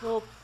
Well,